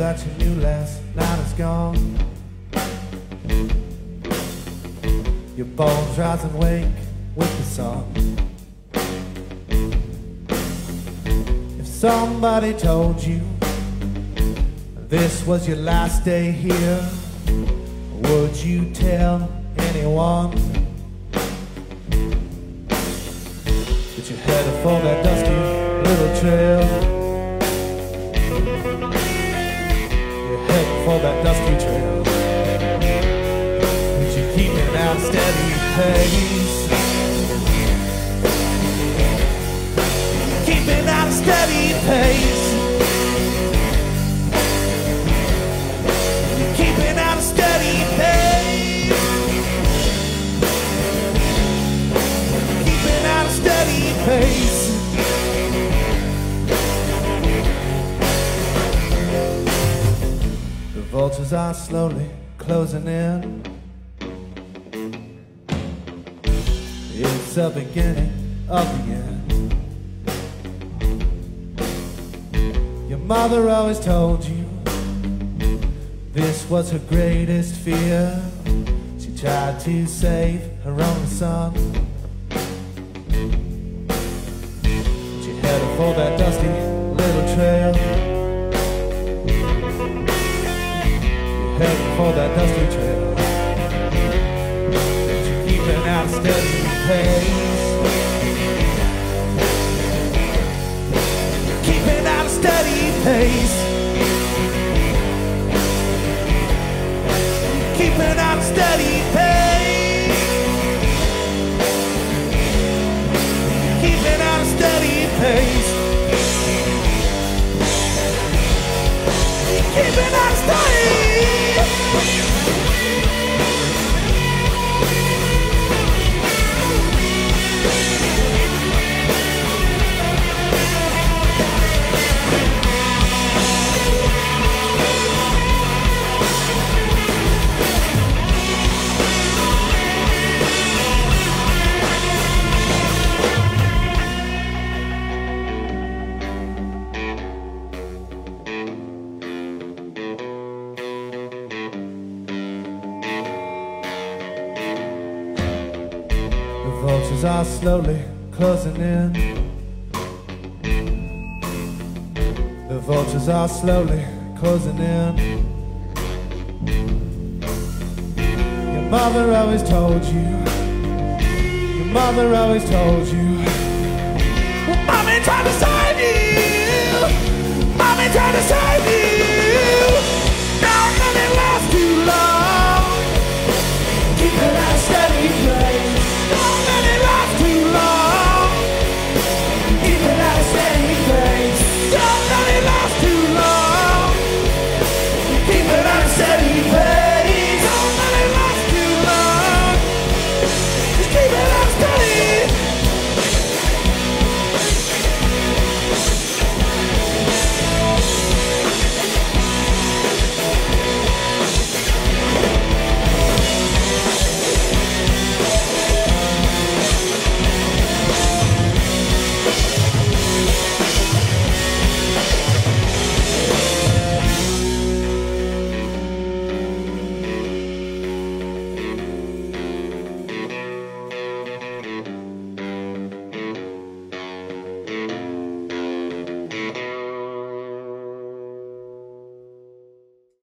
that you knew last night is gone. Your bones rise and wake with the sun. If somebody told you this was your last day here, would you tell anyone that you headed for that dusty little trail? Dusty trail. But you're keeping out a steady pace. Keeping out a steady pace. Vultures are slowly closing in. It's the beginning of the end. Your mother always told you this was her greatest fear. She tried to save her own son. She headed for that dusty for that dusty trail. You're keeping out a steady pace. Keeping out a steady pace. Vultures are slowly closing in. The vultures are slowly closing in. Your mother always told you. Your mother always told you. Mommy tried to save you. Mommy tried to save you.